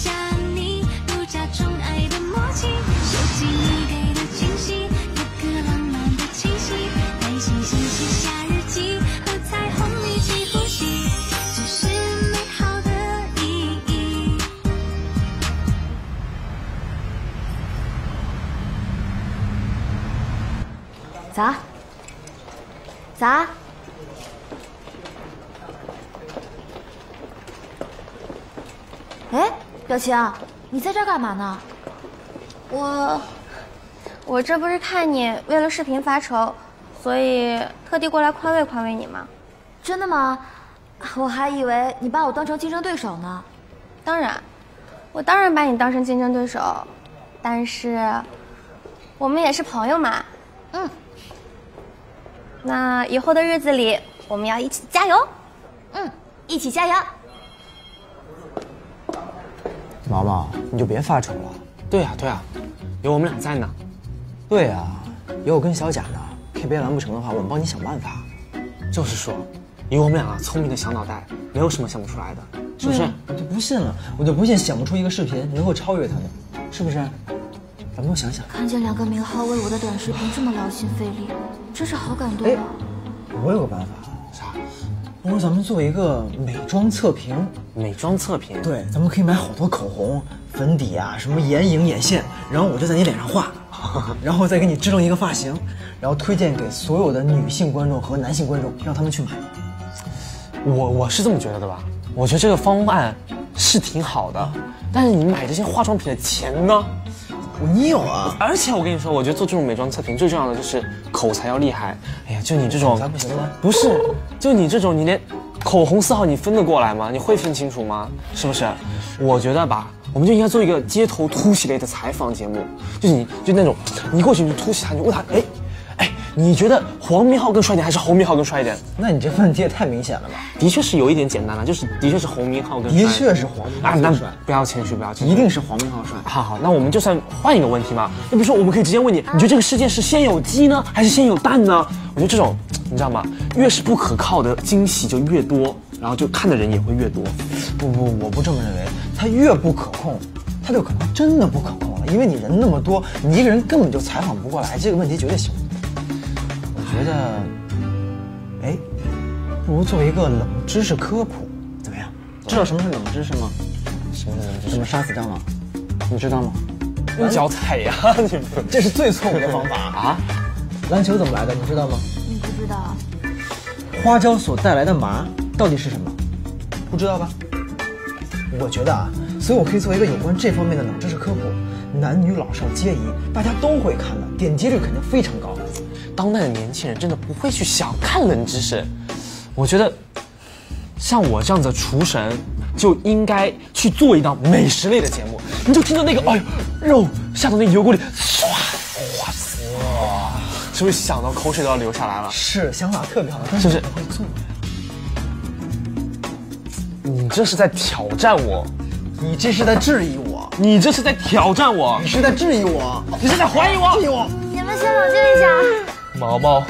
下你独家宠爱的默契，收集你给的惊喜，有个浪漫的气息，耐心心写下日记，和彩虹一起呼吸，这是美好的意义。咋？咋？哎，表情，你在这儿干嘛呢？我，我这不是看你为了视频发愁，所以特地过来宽慰宽慰你吗？真的吗？我还以为你把我当成竞争对手呢。当然，我当然把你当成竞争对手，但是我们也是朋友嘛。嗯，那以后的日子里，我们要一起加油。嗯，一起加油。毛毛，你就别发愁了。对呀、对呀、有我们俩在呢。对呀、有我跟小贾呢，KPI 完不成的话，我们帮你想办法。就是说，有我们俩啊聪明的小脑袋，没有什么想不出来的，是不是？我就不信了，我就不信想不出一个视频能够超越他们，是不是？咱们都想想。看见两个名号为我的短视频这么劳心费力，真是好感动哎啊！，我有个办法，啥？不如咱们做一个美妆测评。美妆测评。对，咱们可以买好多口红、粉底啊，什么眼影、眼线，然后我就在你脸上画，然后再给你制定一个发型，然后推荐给所有的女性观众和男性观众，让他们去买。我我是这么觉得的吧？我觉得这个方案是挺好的，但是你买这些化妆品的钱呢？你有啊？而且我跟你说，我觉得做这种美妆测评最重要的就是口才要厉害。哎呀，就你这种不行吗不是，就你这种，你连口红色号你分得过来吗？你会分清楚吗？是不是？我觉得吧，我们就应该做一个街头突袭类的采访节目，就是你就那种，你过去你就突袭他，你就问他，哎，哎，你觉得黄明昊更帅一点还是侯明昊更帅一点？那你这问题也太明显了吧？的确是有一点简单了，就是的确是侯明昊更帅。的确是黄明昊啊，那不要谦虚，不要谦虚，一定是黄明昊帅。好好，那我们就算换一个问题嘛。就比如说，我们可以直接问你，你觉得这个世界是先有鸡呢，还是先有蛋呢？我觉得这种，你知道吗？越是不可靠的惊喜就越多，然后就看的人也会越多。不不，我不这么认为。它越不可控，他就可能真的不可控了，因为你人那么多，你一个人根本就采访不过来，这个问题绝对行不通。我觉得，哎，不如做一个冷知识科普，怎么样？知道什么是冷知识吗？什么冷知识怎么杀死蟑螂？你知道吗？用脚踩呀？你 们这是最错误的方法 啊！篮球怎么来的？你知道吗？你不知道？花椒所带来的麻到底是什么？不知道吧？我觉得啊，所以我可以做一个有关这方面的冷知识科普，男女老少皆宜，大家都会看的，点击率肯定非常高。当代的年轻人真的不会去想看冷知识，我觉得像我这样子的厨神就应该去做一档美食类的节目。你就听到那个，哎呦，肉下到那油锅里，唰，哇塞，是不是想到口水都要流下来了？是想法特别好，但是不是不会做呀？你这是在挑战我，你这是在质疑我，你这是在挑战我你，是在质疑我，你是在怀疑我。质疑我。你们先冷静一下。毛毛，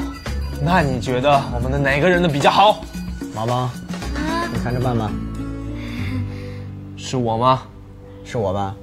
那你觉得我们的哪个人的比较好？毛毛，你看着办吧，是我吗？是我吧？